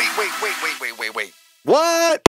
Wait, wait, wait, wait, wait, wait, wait. What?